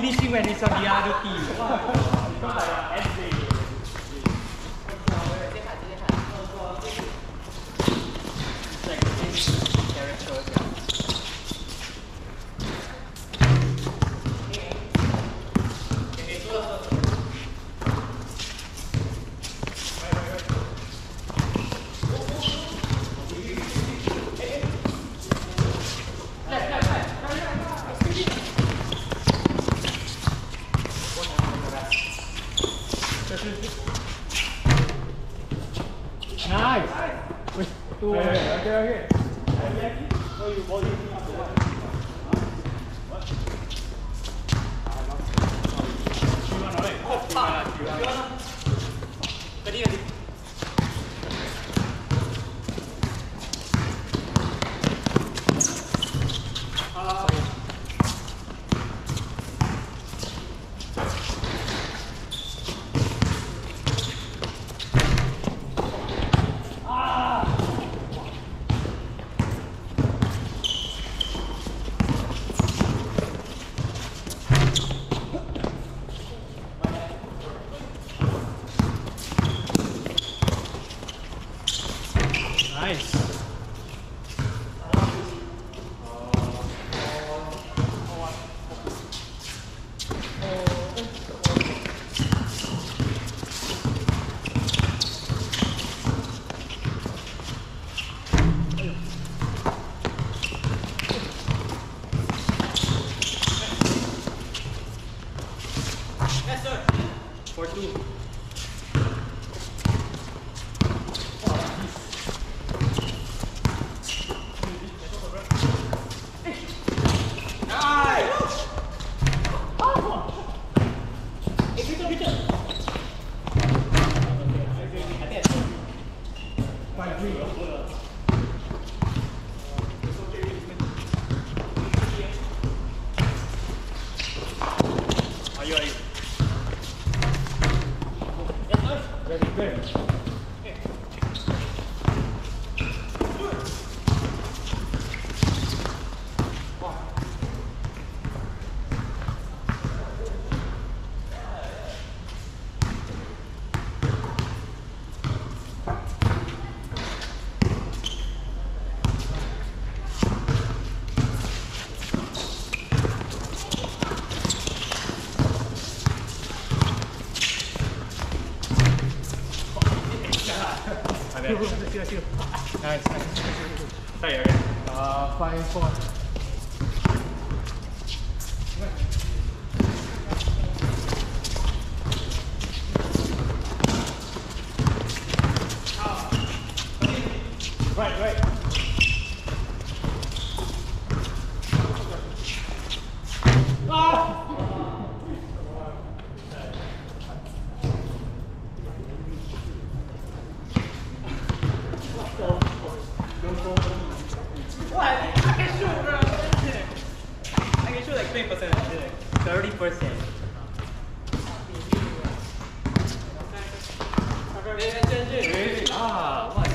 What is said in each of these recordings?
finishing when it's on the other team. 아, Yeah. 30%. Ah, what?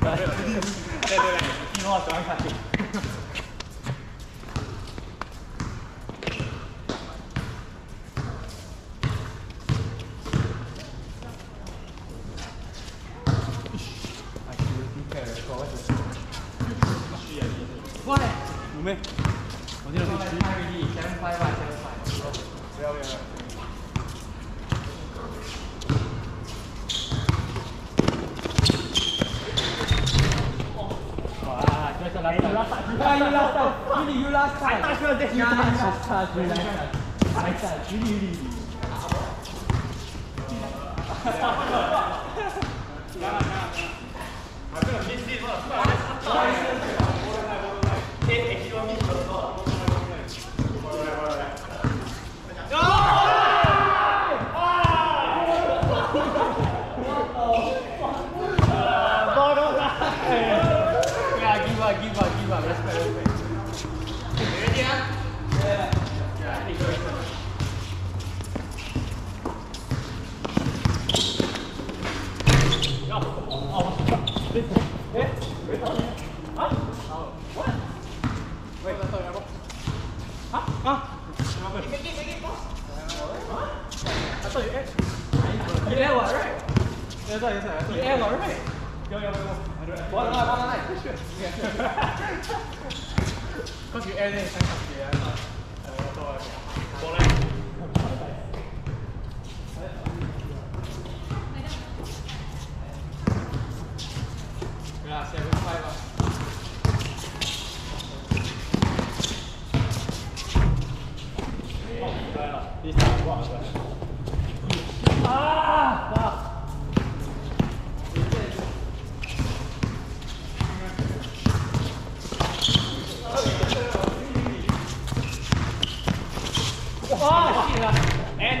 对对对，一诺转下去。五妹，我这个是十一，先拍吧，先拍。不要不要。last time. you last time. you last time. I touched your desk. You You last time. I touched. Julie, Julie. 再来再来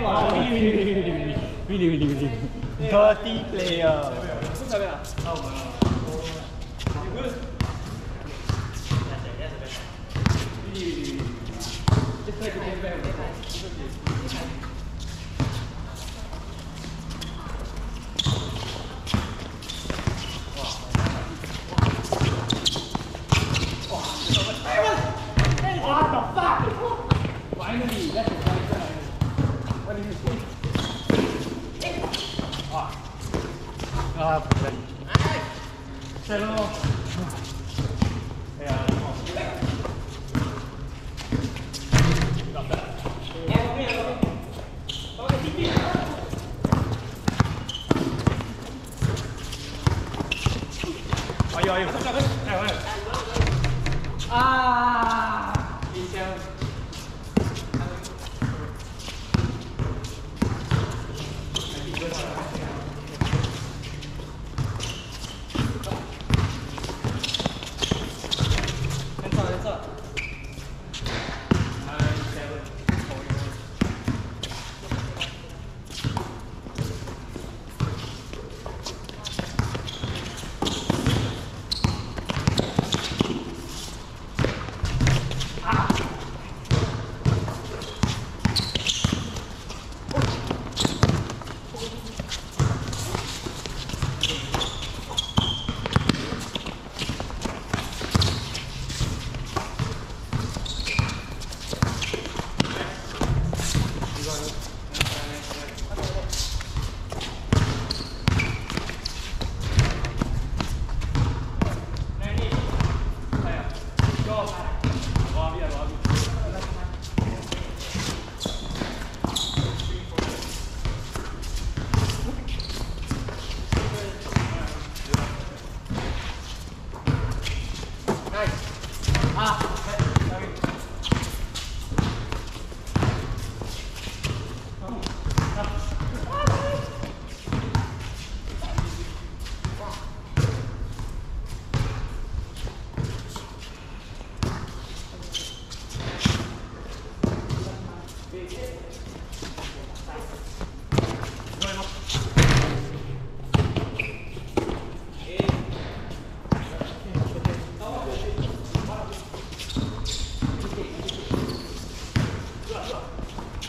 Thirty players. Really, really, Just back. Shalom.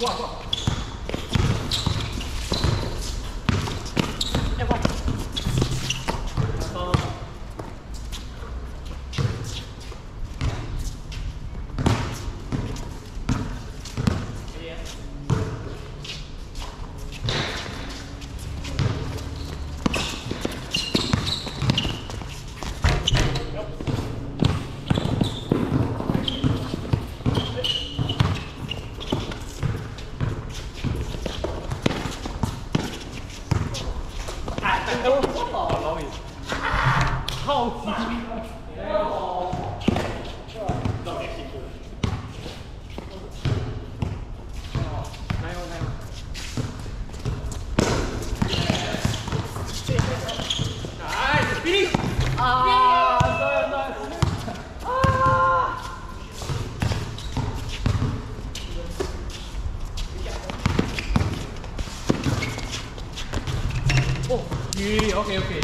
哇哇 OK OK。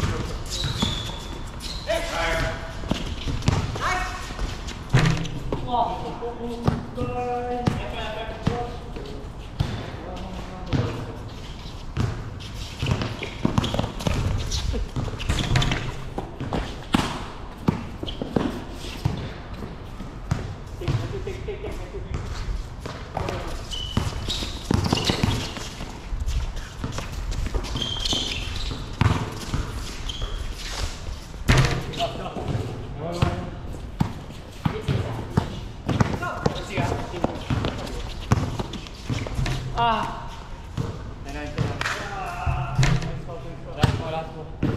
Ah! Nein, nein, nein. Ah! Lass mal, lass mal.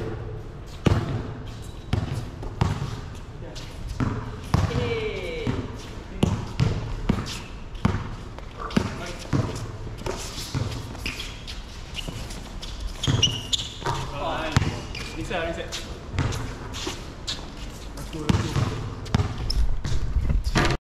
Reset, reset.